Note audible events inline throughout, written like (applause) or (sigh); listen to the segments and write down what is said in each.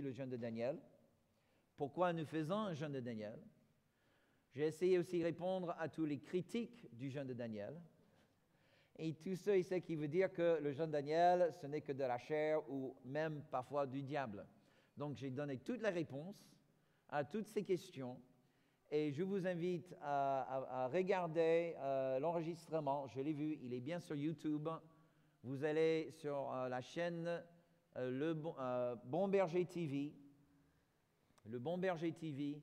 le jeûne de Daniel? Pourquoi nous faisons un jeûne de Daniel? J'ai essayé aussi de répondre à tous les critiques du jeûne de Daniel. Et ceux et ceux qui veulent dire que le jeûne de Daniel, ce n'est que de la chair ou même parfois du diable. Donc j'ai donné toutes les réponses à toutes ces questions. Et je vous invite à, regarder euh, l'enregistrement. Je l'ai vu, il est bien sur YouTube. Vous allez sur euh, la chaîne Le bon, Berger TV. Le Bon Berger TV.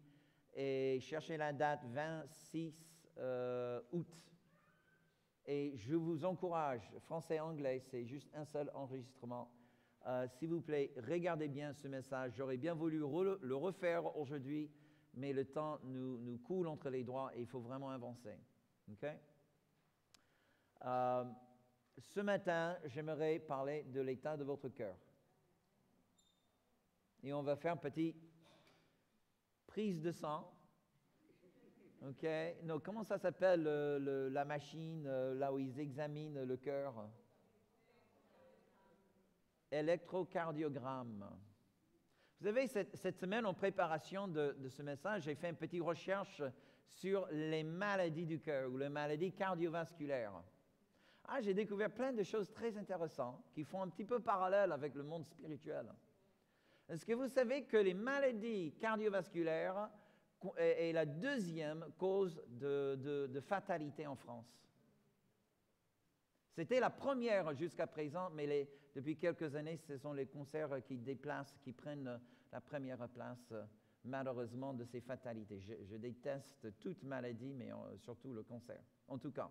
Et cherchez la date 26 août. Et je vous encourage, français-anglais, c'est juste un seul enregistrement. S'il vous plaît, regardez bien ce message. J'aurais bien voulu le refaire aujourd'hui mais le temps nous, coule entre les doigts et il faut vraiment avancer. Euh, ce matin, j'aimerais parler de l'état de votre cœur. Et on va faire une petite prise de sang. OK? comment ça s'appelle la machine euh, là où ils examinent le cœur? Électrocardiogramme. Vous savez, cette, semaine, en préparation de, ce message, j'ai fait une petite recherche sur les maladies du cœur ou les maladies cardiovasculaires. Ah, j'ai découvert plein de choses très intéressantes qui font un petit peu parallèle avec le monde spirituel. Est-ce que vous savez que les maladies cardiovasculaires est, la deuxième cause de fatalité en France? C'était la première jusqu'à présent, mais depuis quelques années, ce sont les cancers qui déplacent, qui prennent la première place, malheureusement, de ces fatalités. Je, déteste toute maladie, mais surtout le cancer. En tout cas,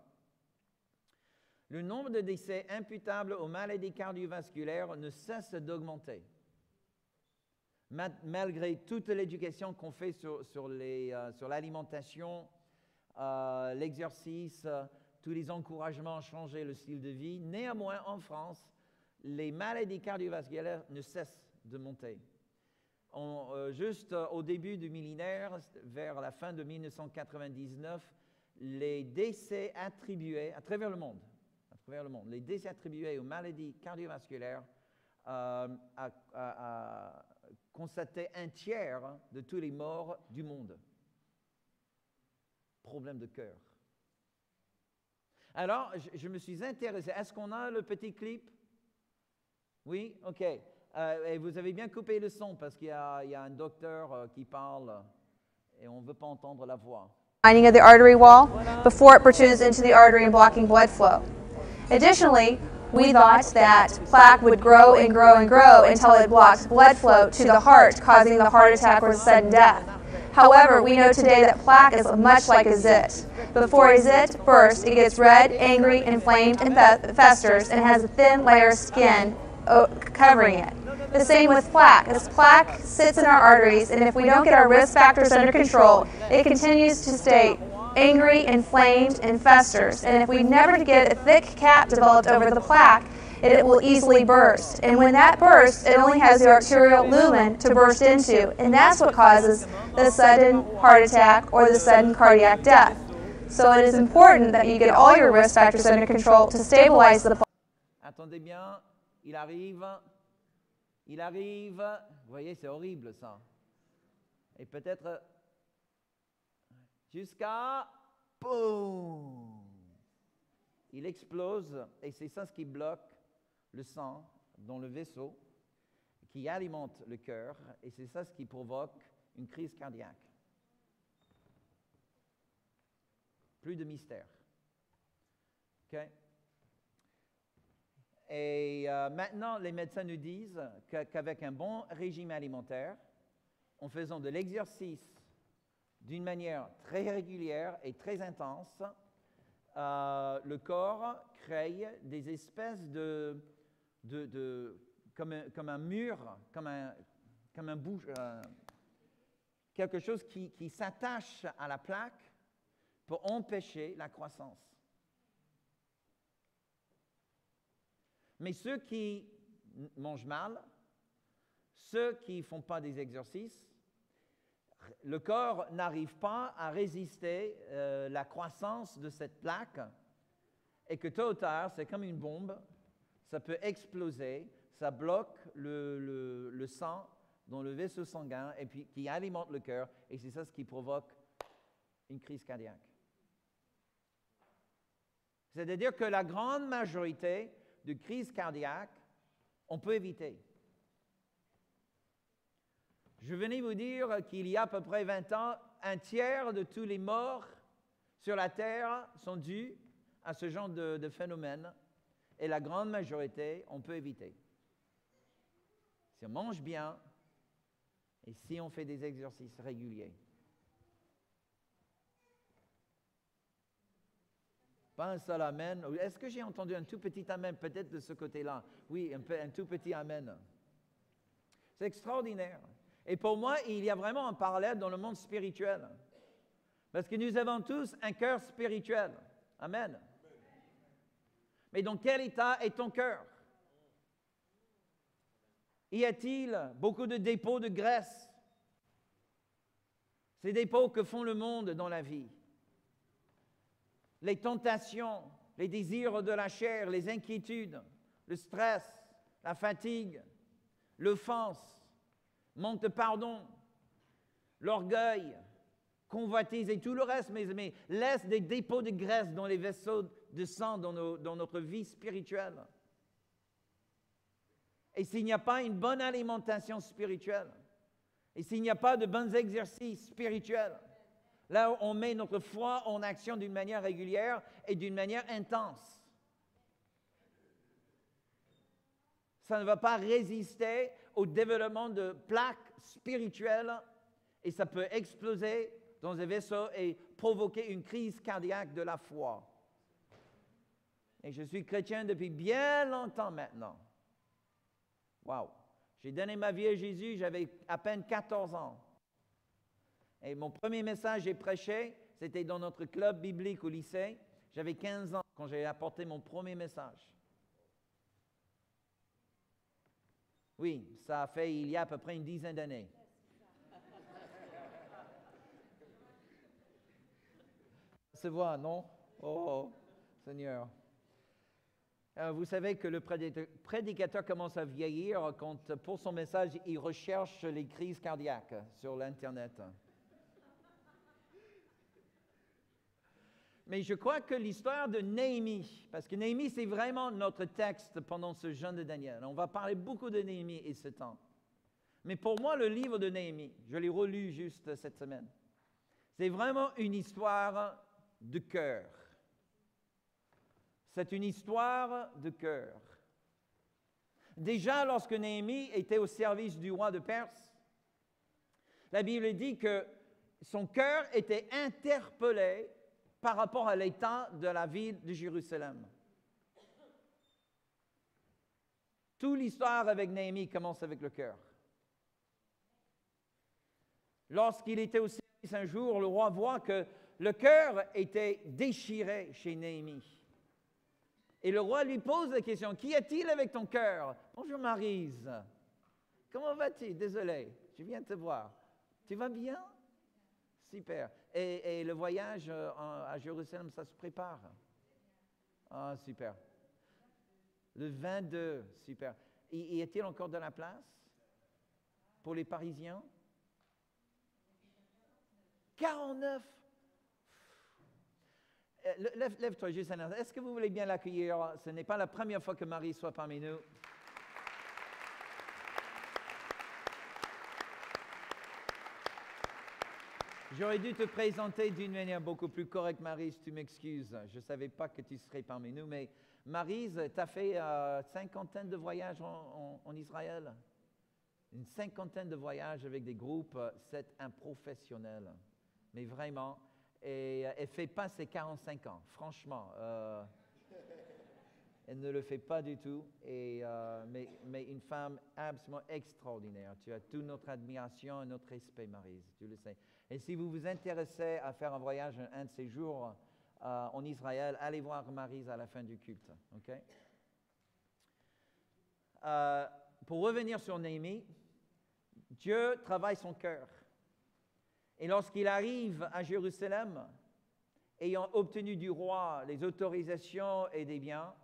le nombre de décès imputables aux maladies cardiovasculaires ne cesse d'augmenter. Malgré toute l'éducation qu'on fait sur, euh, l'alimentation, euh, l'exercice, tous les encouragements à changer le style de vie. Néanmoins, en France, les maladies cardiovasculaires ne cessent de monter. Euh, juste euh, au début du millénaire, vers la fin de 1999, les décès attribués à travers le monde, à travers le monde, les décès attribués aux maladies cardiovasculaires euh, a, constaté un tiers de tous les morts du monde. Problème de cœur. Alors, je, me suis intéressé. Est-ce qu'on a le petit clip? Oui? OK. Euh, et vous avez bien coupé le son parce qu'il y, y, a un docteur euh, qui parle et on ne veut pas entendre la voix. Lining of the artery wall before it protrudes into the artery and blocking blood flow. Additionally, we thought that plaque would grow and grow and grow until it blocked blood flow to the heart, causing the heart attack or sudden death. However, we know today that plaque is much like a zit. Before a zit bursts, it gets red, angry, inflamed, and festers, and has a thin layer of skin uh, covering it. The same with plaque. This plaque sits in our arteries, and if we don't get our risk factors under control, it continues to stay angry, inflamed, and festers. And if we never get a thick cap developed over the plaque, it will easily burst. And when that bursts, it only has the arterial lumen to burst into, and that's what causes the sudden heart attack or the sudden cardiac death. So it is important that you get all your risk factors under control to stabilize the Attendez bien, il arrive, il arrive, vous voyez, c'est horrible ça. Et peut-être jusqu'à, boum, il explose et c'est ça ce qui bloque le sang dans le vaisseau qui alimente le cœur et c'est ça ce qui provoque une crise cardiaque. Plus de mystère. Et euh, maintenant, les médecins nous disent qu'avec un bon régime alimentaire, en faisant de l'exercice d'une manière très régulière et très intense, euh, le corps crée des espèces de comme, un, mur, comme un, euh, quelque chose qui, qui s'attache à la plaque pour empêcher la croissance. Mais ceux qui mangent mal, ceux qui ne font pas des exercices, le corps n'arrive pas à résister euh, la croissance de cette plaque et que tôt ou tard, c'est comme une bombe, ça peut exploser, ça bloque le, le, sang dans le vaisseau sanguin et puis qui alimente le cœur, et c'est ça ce qui provoque une crise cardiaque. C'est-à-dire que la grande majorité de crises cardiaques, on peut éviter. Je venais vous dire qu'il y a à peu près 20 ans, un tiers de tous les morts sur la Terre sont dus à ce genre de, phénomène, et la grande majorité, on peut éviter. Si on mange bien et si on fait des exercices réguliers. Pas un seul Amen. Est-ce que j'ai entendu un tout petit Amen peut-être de ce côté-là? Oui, un, tout petit Amen. C'est extraordinaire. Et pour moi, il y a vraiment un parallèle dans le monde spirituel. Parce que nous avons tous un cœur spirituel. Amen. Mais dans quel état est ton cœur? Y a-t-il beaucoup de dépôts de graisse? Ces dépôts que font le monde dans la vie les tentations, les désirs de la chair, les inquiétudes, le stress, la fatigue, l'offense, manque de pardon, l'orgueil, convoitise et tout le reste, mes amis, laisse des dépôts de graisse dans les vaisseaux de sang dans, dans notre vie spirituelle. Et s'il n'y a pas une bonne alimentation spirituelle, et s'il n'y a pas de bons exercices spirituels, Là où on met notre foi en action d'une manière régulière et d'une manière intense. Ça ne va pas résister au développement de plaques spirituelles et ça peut exploser dans un vaisseau et provoquer une crise cardiaque de la foi. Et je suis chrétien depuis bien longtemps maintenant. Wow. J'ai donné ma vie à Jésus, j'avais à peine 14 ans. Et mon premier message j'ai prêché, c'était dans notre club biblique au lycée. J'avais 15 ans quand j'ai apporté mon premier message. Oui, ça a fait il y a à peu près une dizaine d'années. Se voit, non? Oh, Seigneur. Euh, vous savez que le prédicateur commence à vieillir quand, pour son message, il recherche les crises cardiaques sur l'Internet. Mais je crois que l'histoire de Néhémie, parce que Néhémie, c'est vraiment notre texte pendant ce jeûne de Daniel. On va parler beaucoup de Néhémie et ce temps. Mais pour moi, le livre de Néhémie, je l'ai relu juste cette semaine, c'est vraiment une histoire de cœur. C'est une histoire de cœur. Déjà, lorsque Néhémie était au service du roi de Perse, la Bible dit que son cœur était interpellé par rapport à l'état de la ville de Jérusalem. Toute l'histoire avec Néhémie commence avec le cœur. Lorsqu'il était au service un jour, le roi voit que le cœur était déchiré chez Néhémie. Et le roi lui pose la question, Qu'y a-t-il avec ton cœur? Bonjour Marise. Comment vas-tu? Désolé, je viens te voir. Tu vas bien? Super. Et, le voyage euh, à Jérusalem, ça se prépare. Ah, super. Le 22, super. Y, a-t-il encore de la place pour les Parisiens? 49 euh, Lève-toi juste un instant. Est-ce que vous voulez bien l'accueillir? Ce n'est pas la première fois que Marie soit parmi nous. J'aurais dû te présenter d'une manière beaucoup plus correcte, Marise, tu m'excuses. Je ne savais pas que tu serais parmi nous, mais Marise, tu as fait euh, cinquantaine de voyages en, Israël? Une cinquantaine de voyages avec des groupes, euh, c'est un professionnel. Mais vraiment, et euh, ne fait pas ses 45 ans, franchement. Elle ne le fait pas du tout, et, mais, mais, une femme absolument extraordinaire. Tu as toute notre admiration et notre respect, Marise, tu le sais. Et si vous vous intéressez à faire un voyage un de ces jours euh, en Israël, allez voir Marise à la fin du culte. Euh, pour revenir sur Néhémie, Dieu travaille son cœur. Et lorsqu'il arrive à Jérusalem, ayant obtenu du roi les autorisations et des biens,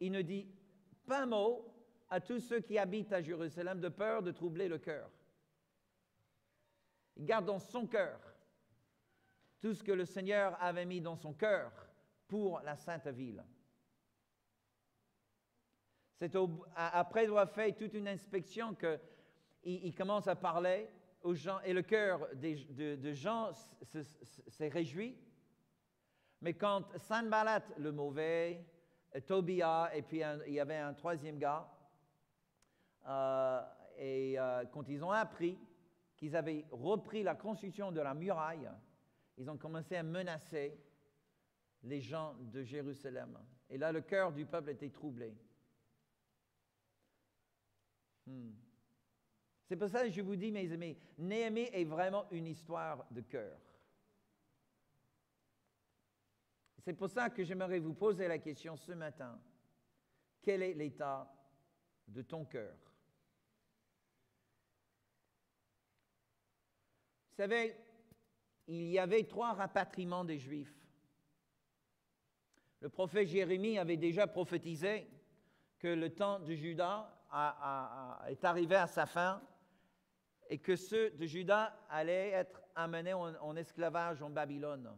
il ne dit pas un mot à tous ceux qui habitent à Jérusalem de peur de troubler le cœur. Il garde dans son cœur tout ce que le Seigneur avait mis dans son cœur pour la sainte ville. C'est après avoir fait toute une inspection qu'il il commence à parler aux gens et le cœur des, de, gens s'est réjoui. Mais quand Sanballat le mauvais, Tobia et puis il y avait un troisième gars, euh, et euh, quand ils ont appris qu'ils avaient repris la construction de la muraille, ils ont commencé à menacer les gens de Jérusalem. Et là, le cœur du peuple était troublé. Hmm. C'est pour ça que je vous dis, mes amis, Néhémie est vraiment une histoire de cœur. C'est pour ça que j'aimerais vous poser la question ce matin. Quel est l'état de ton cœur? Vous savez, il y avait trois rapatriements des Juifs. Le prophète Jérémie avait déjà prophétisé que le temps de Judas est arrivé à sa fin et que ceux de Judas allaient être amenés en, esclavage en Babylone.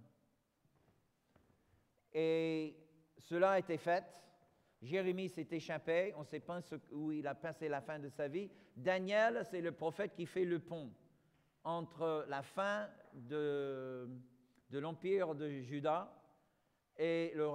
Et cela a été fait. Jérémie s'est échappé, on ne sait pas où il a passé la fin de sa vie. Daniel, c'est le prophète qui fait le pont entre la fin de, l'empire de Juda et le,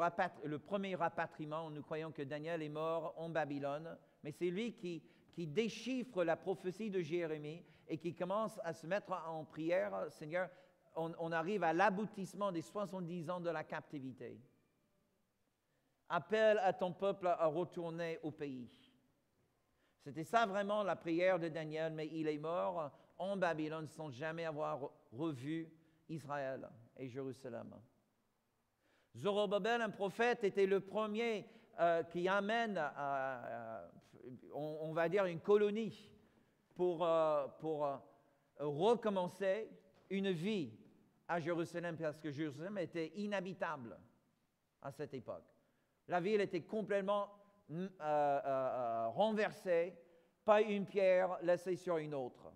le, premier rapatriement. Nous croyons que Daniel est mort en Babylone, mais c'est lui qui, qui déchiffre la prophétie de Jérémie et qui commence à se mettre en prière. Seigneur, on, arrive à l'aboutissement des 70 ans de la captivité. Appelle à ton peuple à retourner au pays. C'était ça vraiment la prière de Daniel, mais il est mort en Babylone sans jamais avoir revu Israël et Jérusalem. Zorobabel, un prophète, était le premier euh, qui amène, on, va dire, une colonie pour, euh, pour euh, recommencer une vie à Jérusalem, parce que Jérusalem était inhabitable à cette époque. La ville était complètement renversée, pas une pierre laissée sur une autre.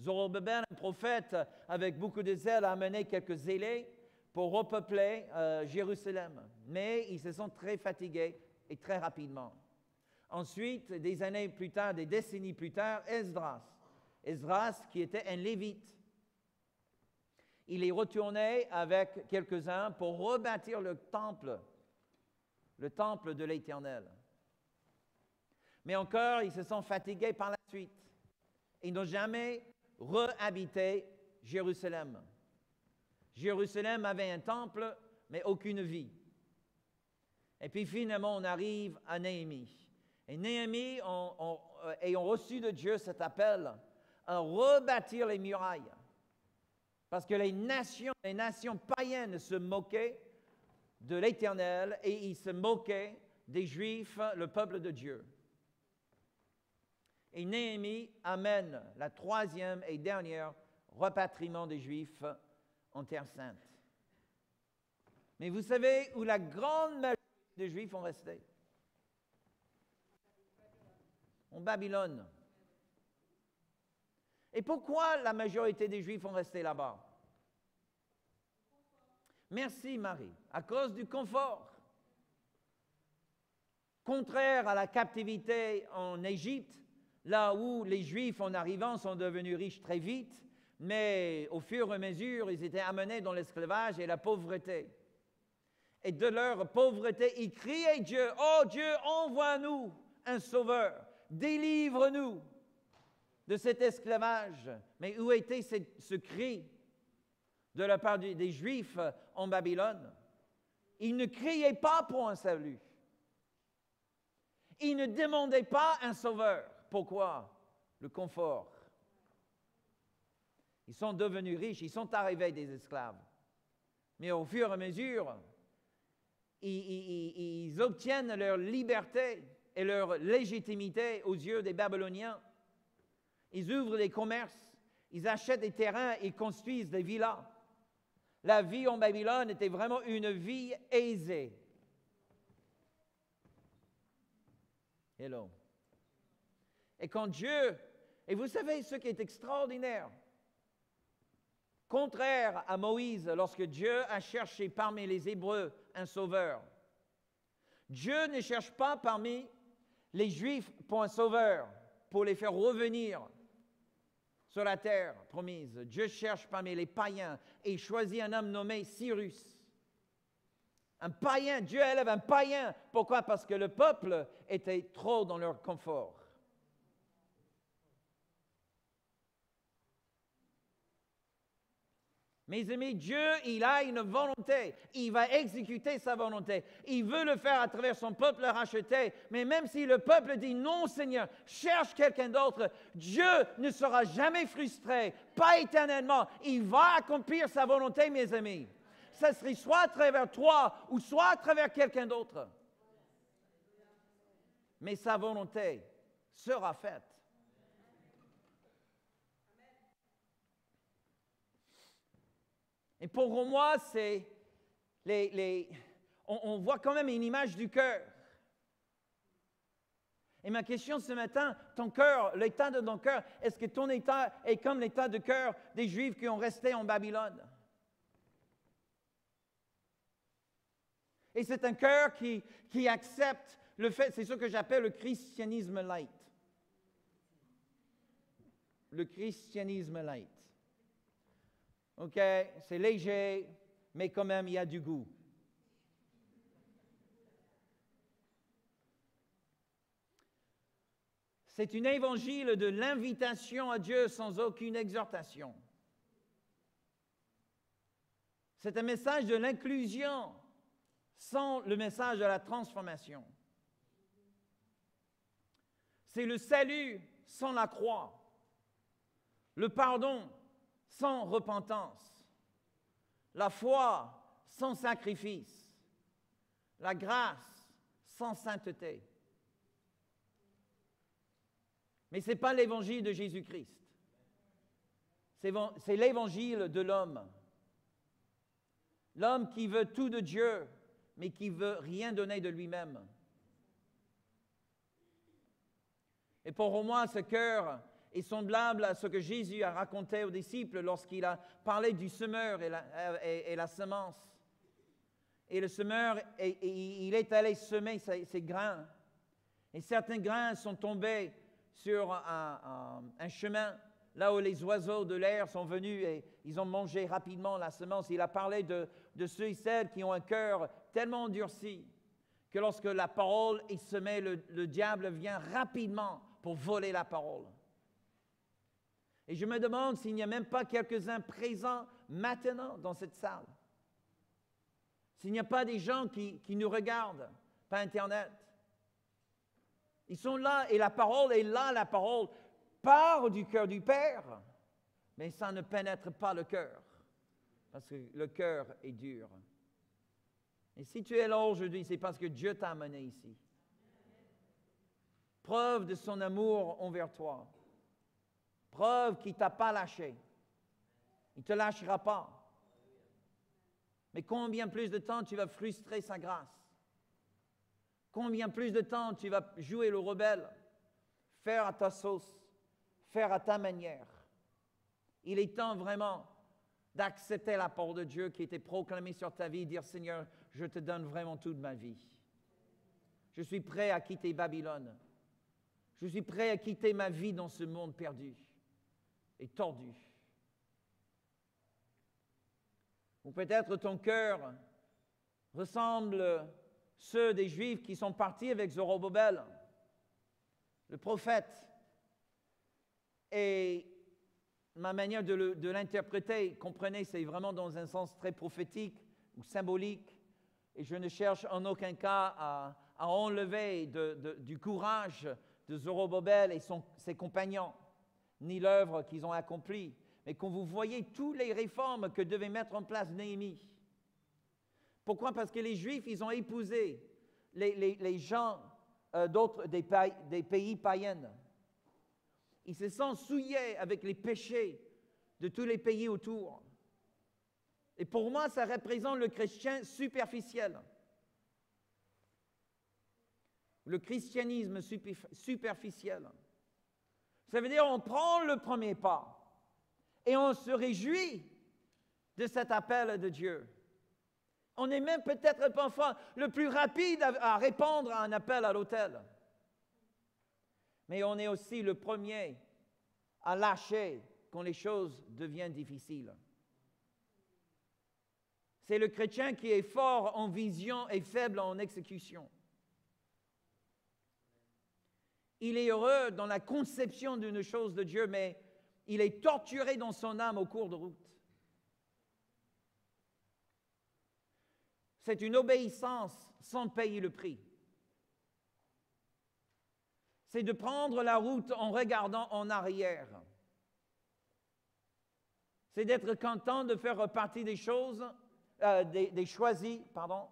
Zorobabel, un prophète avec beaucoup de zèle, a amené quelques zélés pour repeupler euh, Jérusalem. Mais ils se sont très fatigués et très rapidement. Ensuite, des années plus tard, des décennies plus tard, Esdras. Esdras qui était un lévite. Il est retourné avec quelques-uns pour rebâtir le temple, le temple de l'Éternel. Mais encore, ils se sont fatigués par la suite. Ils n'ont jamais rehabiter Jérusalem. Jérusalem avait un temple, mais aucune vie. Et puis finalement, on arrive à Néhémie. Et Néhémie, ayant reçu de Dieu cet appel à rebâtir les murailles, parce que les nations, les nations païennes se moquaient de l'Éternel et ils se moquaient des Juifs, le peuple de Dieu. Et Néhémie amène la troisième et dernière repatriement des Juifs en Terre sainte. Mais vous savez où la grande majorité des Juifs ont resté? En Babylone. Et pourquoi la majorité des Juifs ont resté là-bas? Merci Marie. À cause du confort. Contraire à la captivité en Égypte, là où les Juifs, en arrivant, sont devenus riches très vite, mais au fur et à mesure, ils étaient amenés dans l'esclavage et la pauvreté. Et de leur pauvreté, ils criaient Dieu, oh Dieu, envoie-nous un sauveur, délivre-nous de cet esclavage. Mais où était ce, cri de la part des Juifs en Babylone? Ils ne criaient pas pour un salut. Ils ne demandaient pas un sauveur. Pourquoi? Le confort. Ils sont devenus riches, ils sont arrivés des esclaves. Mais au fur et à mesure, ils, obtiennent leur liberté et leur légitimité aux yeux des Babyloniens. Ils ouvrent des commerces, ils achètent des terrains, ils construisent des villas. La vie en Babylone était vraiment une vie aisée. Hello. Et quand Dieu, et vous savez ce qui est extraordinaire, contraire à Moïse lorsque Dieu a cherché parmi les Hébreux un sauveur. Dieu ne cherche pas parmi les Juifs pour un sauveur, pour les faire revenir sur la terre promise. Dieu cherche parmi les païens et choisit un homme nommé Cyrus. Un païen, Dieu élève un païen. Pourquoi? Parce que le peuple était trop dans leur confort. Mes amis, Dieu, il a une volonté. Il va exécuter sa volonté. Il veut le faire à travers son peuple racheté. Mais même si le peuple dit non, Seigneur, cherche quelqu'un d'autre, Dieu ne sera jamais frustré, pas éternellement. Il va accomplir sa volonté, mes amis. Ça serait soit à travers toi ou soit à travers quelqu'un d'autre. Mais sa volonté sera faite. Et pour moi, c'est les, on, voit quand même une image du cœur. Et ma question ce matin, ton cœur, l'état de ton cœur, est-ce que ton état est comme l'état de cœur des Juifs qui ont resté en Babylone? Et c'est un cœur qui, qui accepte le fait, c'est ce que j'appelle le christianisme light. Le christianisme light. OK, c'est léger, mais quand même, il y a du goût. C'est une évangile de l'invitation à Dieu sans aucune exhortation. C'est un message de l'inclusion sans le message de la transformation. C'est le salut sans la croix, le pardon sans repentance, la foi sans sacrifice, la grâce sans sainteté. Mais ce n'est pas l'évangile de Jésus-Christ. C'est l'évangile de l'homme. L'homme qui veut tout de Dieu, mais qui veut rien donner de lui-même. Et pour moi, ce cœur est semblable à ce que Jésus a raconté aux disciples lorsqu'il a parlé du semeur et la, semence. Et le semeur, il est allé semer ses, grains. Et certains grains sont tombés sur un, chemin, là où les oiseaux de l'air sont venus et ils ont mangé rapidement la semence. Il a parlé de, ceux et celles qui ont un cœur tellement endurci que lorsque la parole est semée, le diable vient rapidement pour voler la parole. Et je me demande s'il n'y a même pas quelques-uns présents maintenant dans cette salle. S'il n'y a pas des gens qui, nous regardent par Internet. Ils sont là et la parole est là, la parole part du cœur du Père, mais ça ne pénètre pas le cœur, parce que le cœur est dur. Et si tu es là aujourd'hui, c'est parce que Dieu t'a amené ici. Preuve de son amour envers toi. Preuve qu'il ne t'a pas lâché. Il ne te lâchera pas. Mais combien plus de temps tu vas frustrer sa grâce? Combien plus de temps tu vas jouer le rebelle, faire à ta sauce, faire à ta manière? Il est temps vraiment d'accepter la parole de Dieu qui était proclamée sur ta vie, dire Seigneur, je te donne vraiment toute ma vie. Je suis prêt à quitter Babylone. Je suis prêt à quitter ma vie dans ce monde perdu tordu. Ou peut-être ton cœur ressemble ceux des Juifs qui sont partis avec Zorobabel, le prophète. Et ma manière de l'interpréter, comprenez, c'est vraiment dans un sens très prophétique ou symbolique. Et je ne cherche en aucun cas à, enlever du courage de Zorobabel et ses compagnons ni l'œuvre qu'ils ont accomplie, mais quand vous voyez toutes les réformes que devait mettre en place Néhémie. Pourquoi? Parce que les Juifs, ils ont épousé les, gens euh, d'autres, des, des pays païens. Ils se sont souillés avec les péchés de tous les pays autour. Et pour moi, ça représente le chrétien superficiel. Le christianisme superficiel. Ça veut dire on prend le premier pas et on se réjouit de cet appel de Dieu. On est même peut-être parfois le plus rapide à, répondre à un appel à l'autel. Mais on est aussi le premier à lâcher quand les choses deviennent difficiles. C'est le chrétien qui est fort en vision et faible en exécution. Il est heureux dans la conception d'une chose de Dieu, mais il est torturé dans son âme au cours de route. C'est une obéissance sans payer le prix. C'est de prendre la route en regardant en arrière. C'est d'être content de faire repartir des choses, euh, des, des choisis, pardon,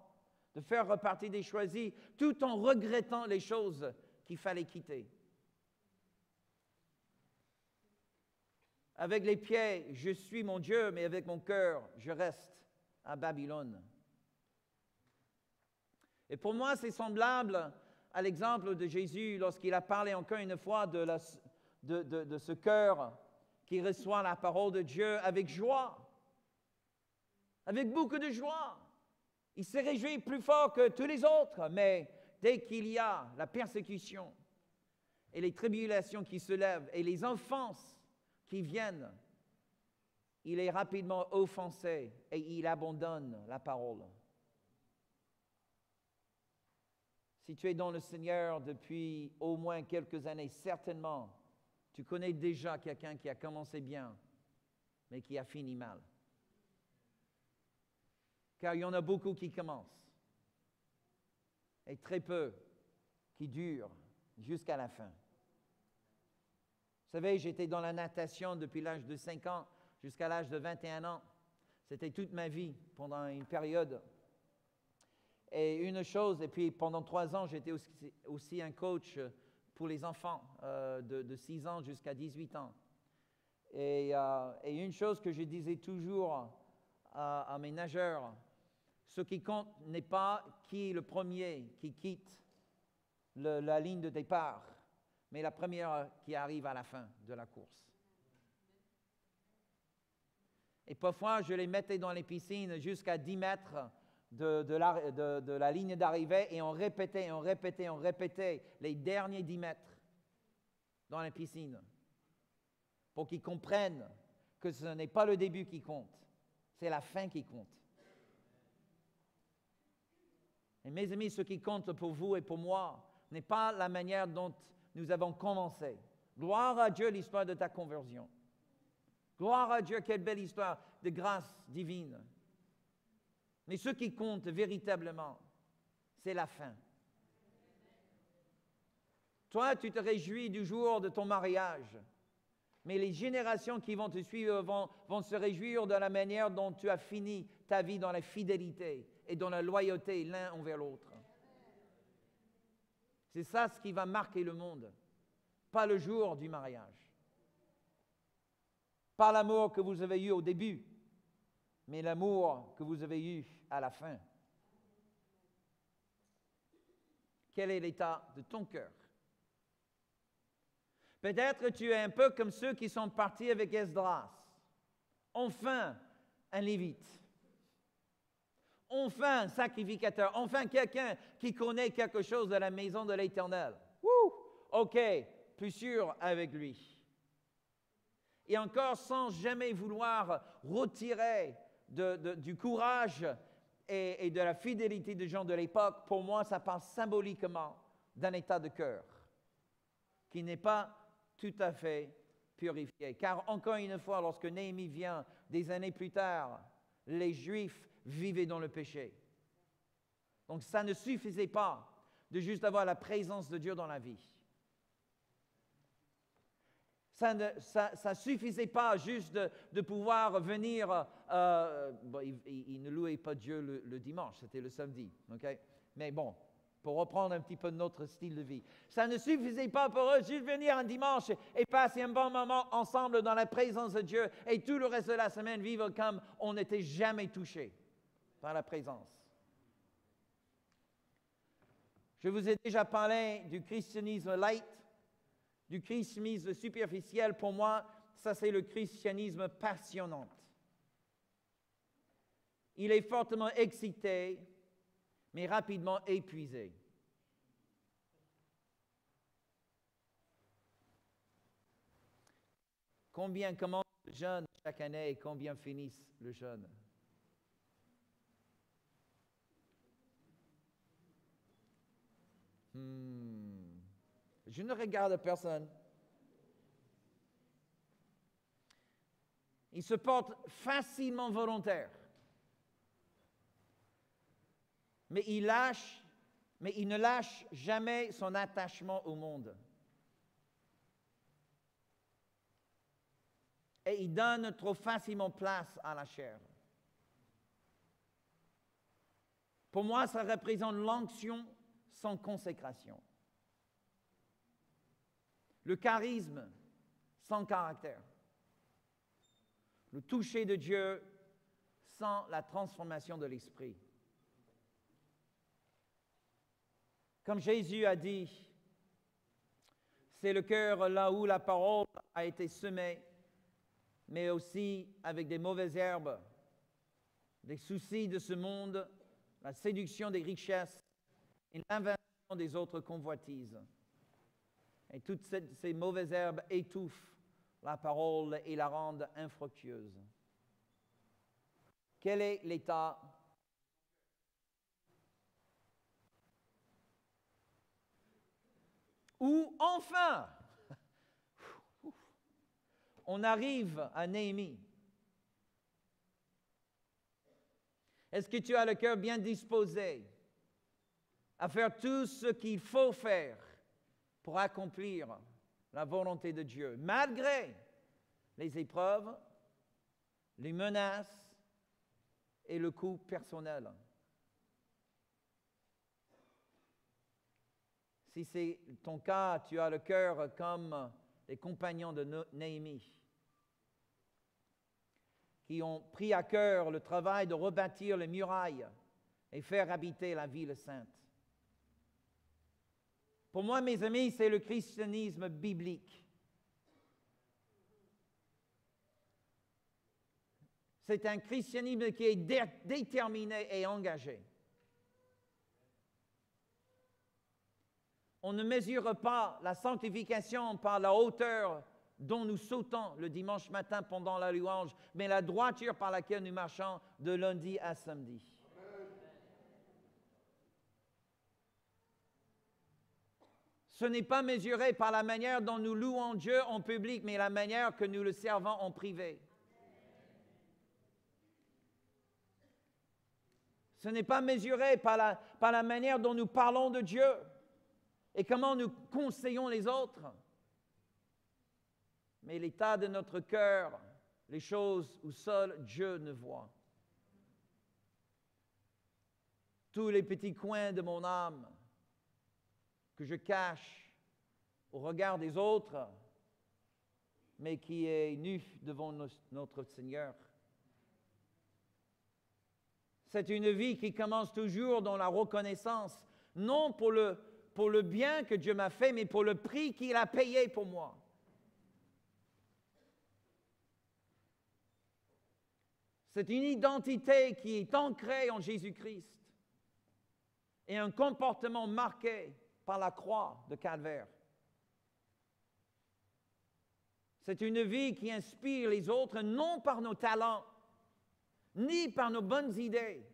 de faire repartir des choisis, tout en regrettant les choses qu'il fallait quitter. Avec les pieds, je suis mon Dieu, mais avec mon cœur, je reste à Babylone. Et pour moi, c'est semblable à l'exemple de Jésus lorsqu'il a parlé encore une fois de, ce cœur qui reçoit la parole de Dieu avec joie, avec beaucoup de joie. Il se réjouit plus fort que tous les autres, mais dès qu'il y a la persécution et les tribulations qui se lèvent et les offenses qui viennent, il est rapidement offensé et il abandonne la parole. Si tu es dans le Seigneur depuis au moins quelques années, certainement, tu connais déjà quelqu'un qui a commencé bien, mais qui a fini mal. Car il y en a beaucoup qui commencent et très peu qui durent jusqu'à la fin. Vous savez, j'étais dans la natation depuis l'âge de 5 ans jusqu'à l'âge de 21 ans. C'était toute ma vie pendant une période et une chose, et puis pendant trois ans, j'étais aussi, un coach pour les enfants euh, de, 6 ans jusqu'à 18 ans. Euh, et, une chose que je disais toujours à, mes nageurs, ce qui compte n'est pas qui est le premier qui quitte la ligne de départ, mais la première qui arrive à la fin de la course. Et parfois, je les mettais dans les piscines jusqu'à 10 mètres de, la, ligne d'arrivée et on répétait, on répétait, on répétait les derniers 10 mètres dans la piscine pour qu'ils comprennent que ce n'est pas le début qui compte, c'est la fin qui compte. Et mes amis, ce qui compte pour vous et pour moi n'est pas la manière dont nous avons commencé. Gloire à Dieu l'histoire de ta conversion. Gloire à Dieu, quelle belle histoire de grâce divine. Mais ce qui compte véritablement, c'est la fin. Toi, tu te réjouis du jour de ton mariage, mais les générations qui vont te suivre vont, se réjouir de la manière dont tu as fini ta vie dans la fidélité et dans la loyauté l'un envers l'autre. C'est ça ce qui va marquer le monde, pas le jour du mariage, pas l'amour que vous avez eu au début, mais l'amour que vous avez eu à la fin. Quel est l'état de ton cœur? Peut-être tu es un peu comme ceux qui sont partis avec Esdras. Enfin, un lévite. Enfin, sacrificateur. Enfin, quelqu'un qui connaît quelque chose de la maison de l'Éternel. OK, plus sûr avec lui. Et encore sans jamais vouloir retirer du courage et, de la fidélité des gens de l'époque, pour moi, ça parle symboliquement d'un état de cœur qui n'est pas tout à fait purifié. Car encore une fois, lorsque Néhémie vient des années plus tard, les Juifs vivaient dans le péché. Donc ça ne suffisait pas de juste avoir la présence de Dieu dans la vie. Ça ne suffisait pas juste de, pouvoir venir. Euh, ils, ne louaient pas Dieu le, dimanche, c'était le samedi. Mais bon, pour reprendre un petit peu notre style de vie. Ça ne suffisait pas pour eux juste venir un dimanche et passer un bon moment ensemble dans la présence de Dieu et tout le reste de la semaine vivre comme on n'était jamais touché par la présence. Je vous ai déjà parlé du christianisme light du christianisme superficiel, pour moi, ça c'est le christianisme passionnant. Il est fortement excité, mais rapidement épuisé. Combien commencent le jeûne chaque année et combien finissent le jeûne? Hmm. Je ne regarde personne. Il se porte facilement volontaire. Mais il lâche, mais il ne lâche jamais son attachement au monde. Et il donne trop facilement place à la chair. Pour moi, ça représente l'onction sans consécration. Le charisme sans caractère. Le toucher de Dieu sans la transformation de l'esprit. Comme Jésus a dit, c'est le cœur là où la parole a été semée, mais aussi avec des mauvaises herbes, des soucis de ce monde, la séduction des richesses, et l'invention des autres convoitises. Et toutes ces, mauvaises herbes étouffent la parole et la rendent infructueuse. Quel est l'état Ou enfin, (laughs) on arrive à Néhémie? Est-ce que tu as le cœur bien disposé? À faire tout ce qu'il faut faire pour accomplir la volonté de Dieu, malgré les épreuves, les menaces et le coût personnel. Si c'est ton cas, tu as le cœur comme les compagnons de Néhémie, qui ont pris à cœur le travail de rebâtir les murailles et faire habiter la ville sainte. Pour moi, mes amis, c'est le christianisme biblique. C'est un christianisme qui est déterminé et engagé. On ne mesure pas la sanctification par la hauteur dont nous sautons le dimanche matin pendant la louange, mais la droiture par laquelle nous marchons de lundi à samedi. Ce n'est pas mesuré par la manière dont nous louons Dieu en public, mais la manière que nous le servons en privé. Ce n'est pas mesuré par la, par la manière dont nous parlons de Dieu et comment nous conseillons les autres, mais l'état de notre cœur, les choses où seul Dieu ne voit. Tous les petits coins de mon âme, que je cache au regard des autres, mais qui est nu devant notre Seigneur. C'est une vie qui commence toujours dans la reconnaissance, non pour le, pour le bien que Dieu m'a fait, mais pour le prix qu'il a payé pour moi. C'est une identité qui est ancrée en Jésus-Christ et un comportement marqué par la croix de Calvaire. C'est une vie qui inspire les autres non par nos talents, ni par nos bonnes idées,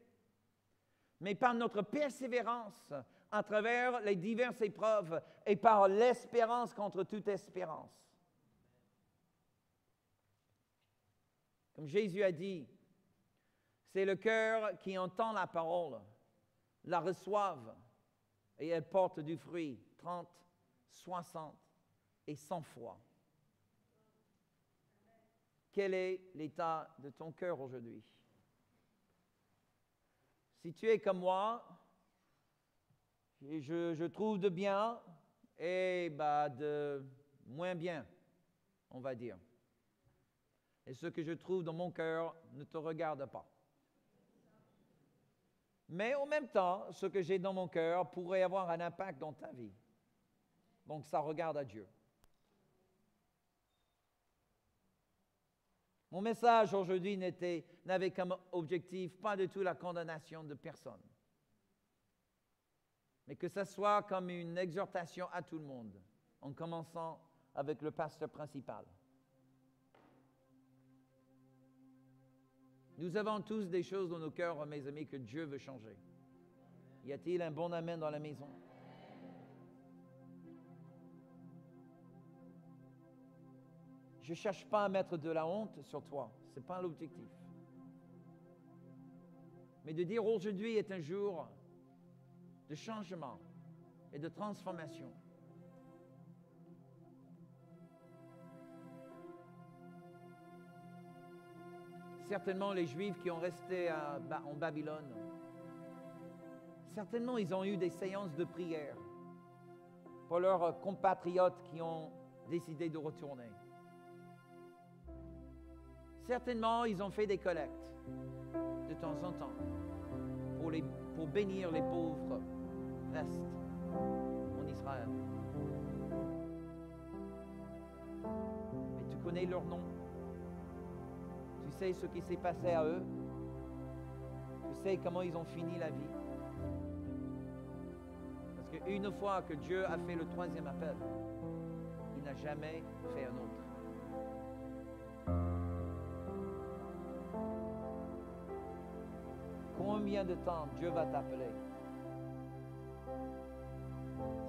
mais par notre persévérance à travers les diverses épreuves et par l'espérance contre toute espérance. Comme Jésus a dit, c'est le cœur qui entend la parole, la reçoive et elle porte du fruit 30, 60 et 100 fois. Quel est l'état de ton cœur aujourd'hui? Si tu es comme moi, je, trouve de bien et bah, de moins bien, on va dire. Et ce que je trouve dans mon cœur ne te regarde pas. Mais en même temps, ce que j'ai dans mon cœur pourrait avoir un impact dans ta vie. Donc ça regarde à Dieu. Mon message aujourd'hui n'avait comme objectif pas du tout la condamnation de personne, mais que ce soit comme une exhortation à tout le monde, en commençant avec le pasteur principal. Nous avons tous des choses dans nos cœurs, mes amis, que Dieu veut changer. Y a-t-il un bon amen dans la maison? Je ne cherche pas à mettre de la honte sur toi, ce n'est pas l'objectif. Mais de dire aujourd'hui est un jour de changement et de transformation. Certainement les Juifs qui ont resté en Babylone, certainement ils ont eu des séances de prière pour leurs compatriotes qui ont décidé de retourner. Certainement, ils ont fait des collectes de temps en temps pour, pour bénir les pauvres restes en Israël. Mais tu connais leur nom. Sais ce qui s'est passé à eux. Tu sais comment ils ont fini la vie. Parce qu'une fois que Dieu a fait le troisième appel, il n'a jamais fait un autre. Combien de temps Dieu va t'appeler?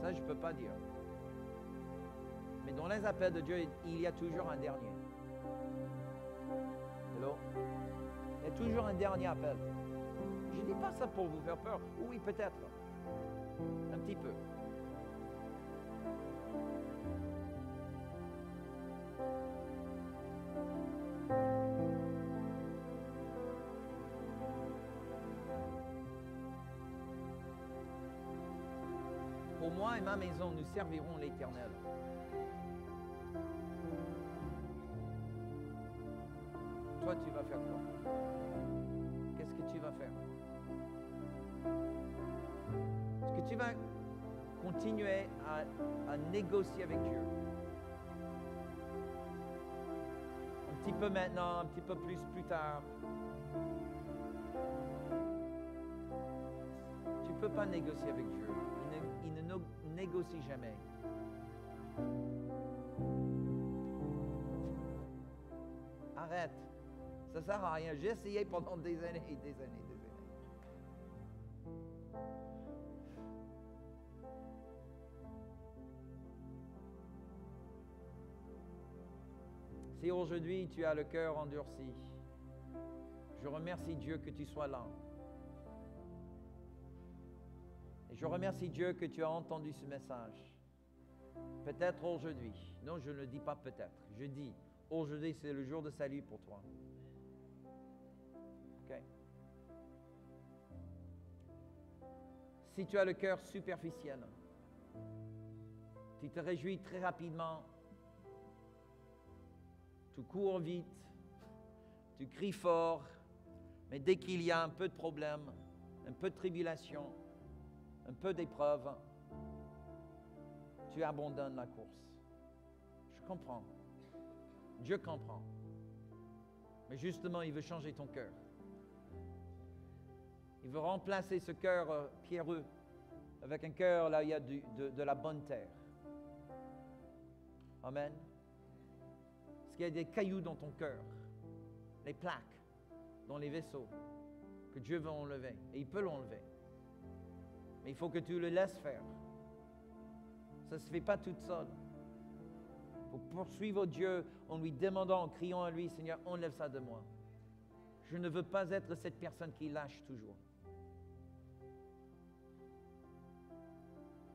Ça, je ne peux pas dire. Mais dans les appels de Dieu, il y a toujours un dernier. Il y a toujours un dernier appel. Je ne dis pas ça pour vous faire peur. Oui, peut-être. Un petit peu. Pour moi et ma maison, nous servirons l'Éternel. Tu vas faire quoi? Qu'est-ce que tu vas faire? Est-ce que tu vas continuer à, à négocier avec Dieu? Un petit peu maintenant, un petit peu plus plus tard. Tu ne peux pas négocier avec Dieu. Il ne, il ne négocie jamais. Arrête. Ça sert à rien. J'ai essayé pendant des années et des années des années. Si aujourd'hui tu as le cœur endurci, je remercie Dieu que tu sois là. Je remercie Dieu que tu as entendu ce message. Peut-être aujourd'hui. Non, je ne dis pas peut-être. Je dis, aujourd'hui c'est le jour de salut pour toi. Si tu as le cœur superficiel, tu te réjouis très rapidement, tu cours vite, tu cries fort, mais dès qu'il y a un peu de problème, un peu de tribulation, un peu d'épreuve, tu abandonnes la course. Je comprends. Dieu comprend. Mais justement, il veut changer ton cœur. Il veut remplacer ce cœur euh, pierreux avec un cœur là où il y a de, la bonne terre. Amen. Parce qu'il y a des cailloux dans ton cœur, les plaques dans les vaisseaux que Dieu veut enlever. Et il peut l'enlever. Mais il faut que tu le laisses faire. Ça ne se fait pas toute seule. Faut poursuivre Dieu en lui demandant, en criant à lui, Seigneur, enlève ça de moi. Je ne veux pas être cette personne qui lâche toujours.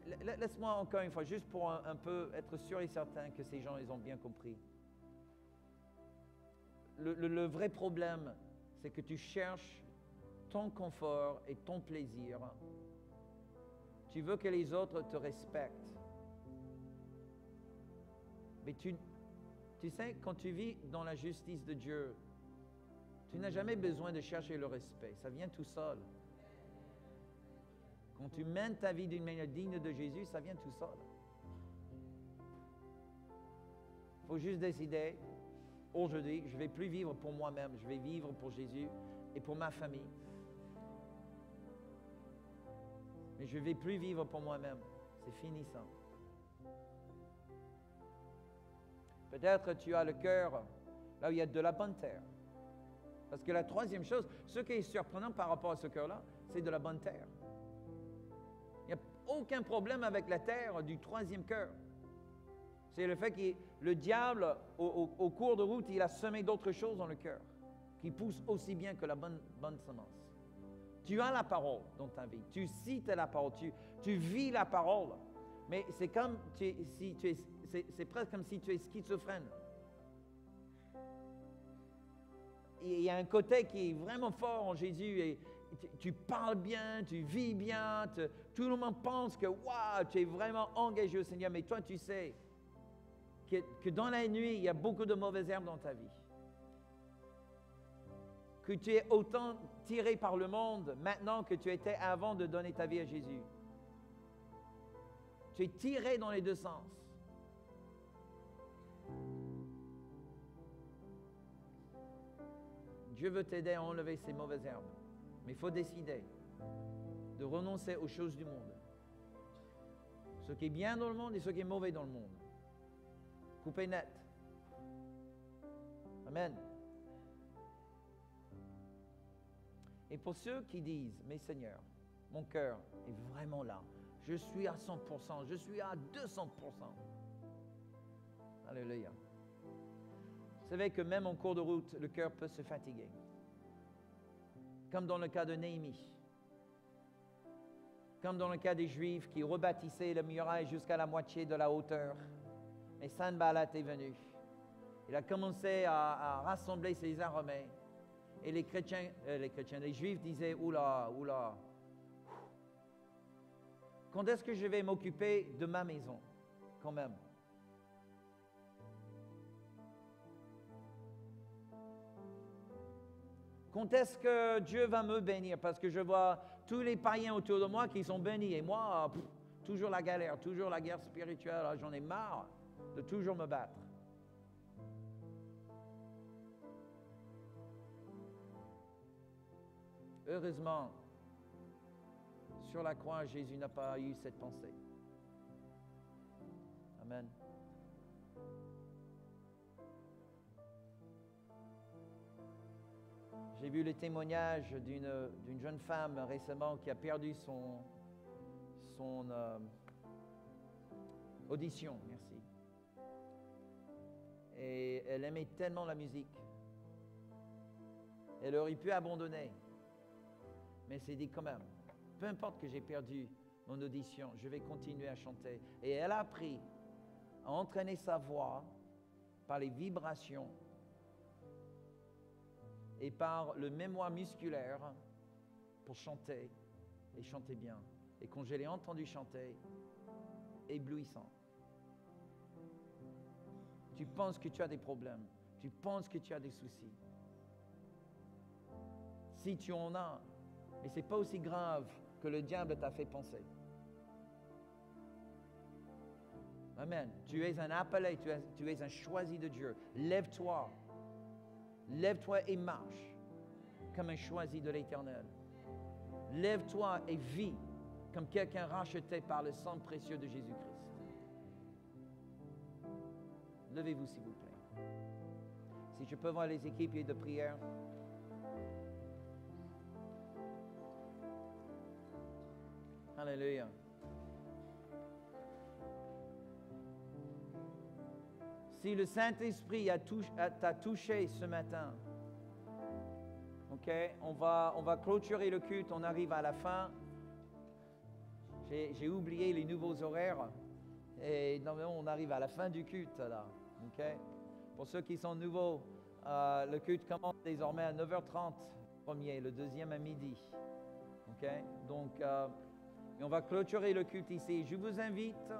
Laisse-moi encore une fois, juste pour un, peu être sûr et certain que ces gens, ils ont bien compris. Le, le- le vrai problème, c'est que tu cherches ton confort et ton plaisir. Tu veux que les autres te respectent. Mais tu, tu sais, quand tu vis dans la justice de Dieu, tu n'as jamais besoin de chercher le respect. Ça vient tout seul. Quand tu mènes ta vie d'une manière digne de Jésus, ça vient tout seul. Il faut juste décider aujourd'hui, je ne vais plus vivre pour moi-même, je vais vivre pour Jésus et pour ma famille. Mais je ne vais plus vivre pour moi-même. C'est fini ça. Peut-être tu as le cœur là où il y a de la bonne terre. Parce que la troisième chose, ce qui est surprenant par rapport à ce cœur-là, c'est de la bonne terre. Aucun problème avec la terre du troisième cœur. C'est le fait que le diable, au, cours de route, il a semé d'autres choses dans le cœur, qui poussent aussi bien que la bonne, semence. Tu as la parole dans ta vie, tu cites la parole, tu, tu vis la parole, mais c'est comme si tu es, c'est presque comme si tu es schizophrène. Il y a un côté qui est vraiment fort en Jésus et tu, parles bien, tu vis bien, tout le monde pense que waouh, tu es vraiment engagé au Seigneur, mais toi tu sais que, que dans la nuit, il y a beaucoup de mauvaises herbes dans ta vie. Que tu es autant tiré par le monde maintenant que tu étais avant de donner ta vie à Jésus. Tu es tiré dans les deux sens. Dieu veut t'aider à enlever ces mauvaises herbes. Mais il faut décider de renoncer aux choses du monde. Ce qui est bien dans le monde et ce qui est mauvais dans le monde. Couper net. Amen. Et pour ceux qui disent, mais Seigneur, mon cœur est vraiment là. Je suis à 100%, je suis à 200%. Alléluia. Vous savez que même en cours de route, le cœur peut se fatiguer. Comme dans le cas de Néhémie. Comme dans le cas des Juifs qui rebâtissaient le muraille jusqu'à la moitié de la hauteur. Et Sanballat est venu. Il a commencé à, rassembler ses armées. Et les chrétiens, euh, les chrétiens, les juifs disaient, oula, oula, quand est-ce que je vais m'occuper de ma maison, quand même? Quand est-ce que Dieu va me bénir? Parce que je vois tous les païens autour de moi qui sont bénis. Et moi, toujours la galère, toujours la guerre spirituelle. Ah, j'en ai marre de toujours me battre. Heureusement, sur la croix, Jésus n'a pas eu cette pensée. Amen. J'ai vu le témoignage d'une jeune femme récemment qui a perdu son, son euh, audition, merci. Et elle aimait tellement la musique. Elle aurait pu abandonner. Mais s'est dit quand même, peu importe que j'ai perdu mon audition, je vais continuer à chanter. Et elle a appris à entraîner sa voix par les vibrations et par le mémoire musculaire pour chanter et chanter bien. Et quand je l'ai entendu chanter, éblouissant. Tu penses que tu as des problèmes, tu penses que tu as des soucis. Si tu en as, mais ce n'est pas aussi grave que le diable t'a fait penser. Amen. Tu es un appelé, tu es, tu es un choisi de Dieu. Lève-toi Lève-toi et marche comme un choisi de l'Éternel. Lève-toi et vis comme quelqu'un racheté par le sang précieux de Jésus-Christ. Levez-vous, s'il vous plaît. Si je peux voir les équipes de prière. Alléluia. Si le Saint-Esprit t'a touché ce matin, OK, on va, on va clôturer le culte, on arrive à la fin. J'ai oublié les nouveaux horaires et normalement on arrive à la fin du culte là. Pour ceux qui sont nouveaux, euh, le culte commence désormais à 9h30, premier, le deuxième à midi. OK? Donc, euh, on va clôturer le culte ici. Je vous invite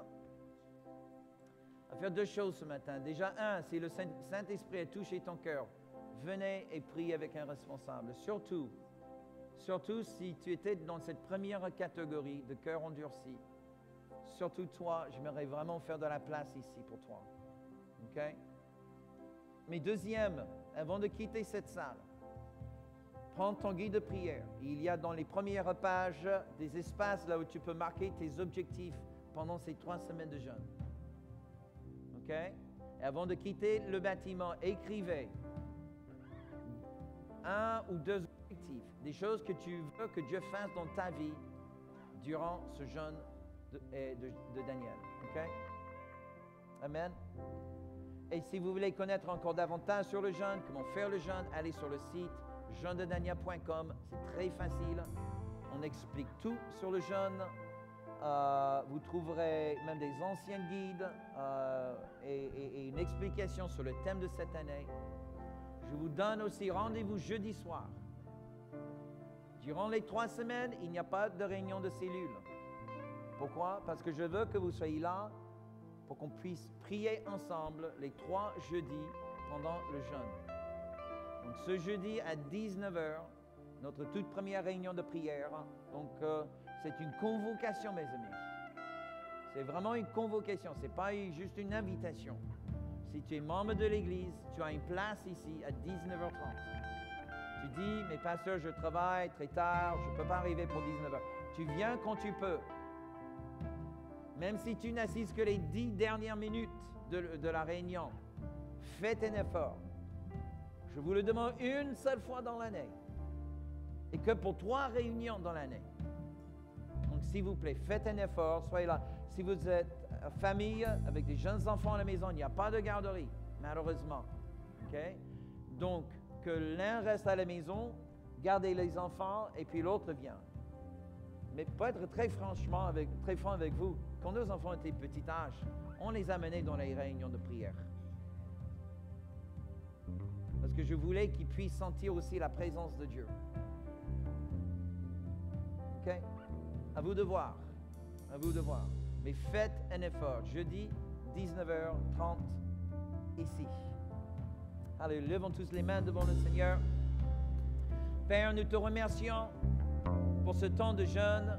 faire deux choses ce matin. Déjà, un, si le Saint-Esprit a touché ton cœur, venez et priez avec un responsable. Surtout, surtout si tu étais dans cette première catégorie de cœur endurci. Surtout toi, j'aimerais vraiment faire de la place ici pour toi. OK? Mais deuxième, avant de quitter cette salle, prends ton guide de prière. Il y a dans les premières pages des espaces là où tu peux marquer tes objectifs pendant ces trois semaines de jeûne. OK? Avant de quitter le bâtiment, écrivez un ou deux objectifs, des choses que tu veux que Dieu fasse dans ta vie durant ce jeûne de, Daniel. Amen. Et si vous voulez connaître encore davantage sur le jeûne, comment faire le jeûne, allez sur le site jeûnededania.com. C'est très facile. On explique tout sur le jeûne. Euh, vous trouverez même des anciens guides euh, et, une explication sur le thème de cette année. Je vous donne aussi rendez-vous jeudi soir. Durant les trois semaines, il n'y a pas de réunion de cellules. Pourquoi? Parce que je veux que vous soyez là pour qu'on puisse prier ensemble les trois jeudis pendant le jeûne. Donc ce jeudi à 19h, notre toute première réunion de prière. Donc euh, c'est une convocation, mes amis. C'est vraiment une convocation, ce n'est pas juste une invitation. Si tu es membre de l'Église, tu as une place ici à 19h30. Tu dis, mais pasteur, je travaille très tard, je ne peux pas arriver pour 19h. Tu viens quand tu peux. Même si tu n'assistes que les dix dernières minutes de, de, la réunion, faites un effort. Je vous le demande une seule fois dans l'année. Et que pour trois réunions dans l'année. S'il vous plaît, faites un effort, soyez là. Si vous êtes famille avec des jeunes enfants à la maison, il n'y a pas de garderie, malheureusement. OK? Donc, que l'un reste à la maison, gardez les enfants, et puis l'autre vient. Mais pour être très franchement, avec, très franc avec vous, quand nos enfants étaient petit âge, on les amenait dans les réunions de prière. Parce que je voulais qu'ils puissent sentir aussi la présence de Dieu. OK? À vous de voir. À vous de voir. Mais faites un effort. Jeudi, 19h30, ici. Allez, levons tous les mains devant le Seigneur. Père, nous te remercions pour ce temps de jeûne.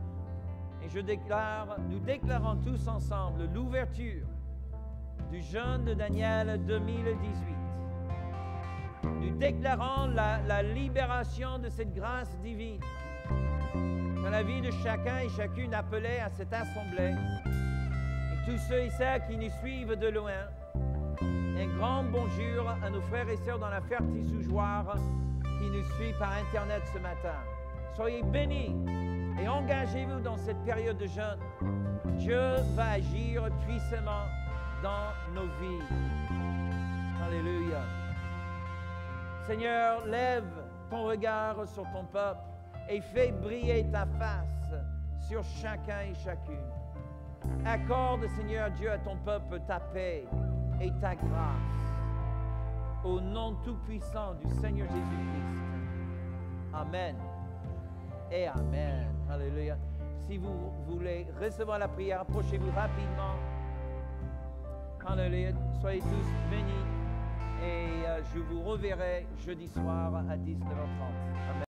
Et je déclare, nous déclarons tous ensemble l'ouverture du jeûne de Daniel 2018. Nous déclarons la, la, libération de cette grâce divine dans la vie de chacun et chacune appelée à cette assemblée. Et tous ceux et celles qui nous suivent de loin, un grand bonjour à nos frères et sœurs dans la Ferté-Soujoire qui nous suivent par Internet ce matin. Soyez bénis et engagez-vous dans cette période de jeûne. Dieu va agir puissamment dans nos vies. Alléluia. Seigneur, lève ton regard sur ton peuple et fais briller ta face sur chacun et chacune. Accorde, Seigneur Dieu, à ton peuple ta paix et ta grâce. Au nom tout-puissant du Seigneur Jésus-Christ. Amen. Et Amen. Alléluia. Si vous voulez recevoir la prière, approchez-vous rapidement. Alléluia. Soyez tous bénis. Et euh, je vous reverrai jeudi soir à 19h30. Amen.